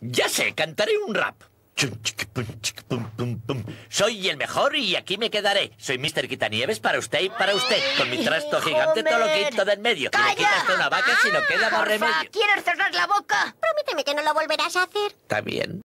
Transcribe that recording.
Ya sé, cantaré un rap. Soy el mejor y aquí me quedaré. Soy Mr. Quitanieves para usted y para usted. Con mi trasto gigante todo lo quito del medio. Si le quitas una vaca si no queda más remedio. ¿quieres cerrar la boca? Prométeme que no lo volverás a hacer. Está bien.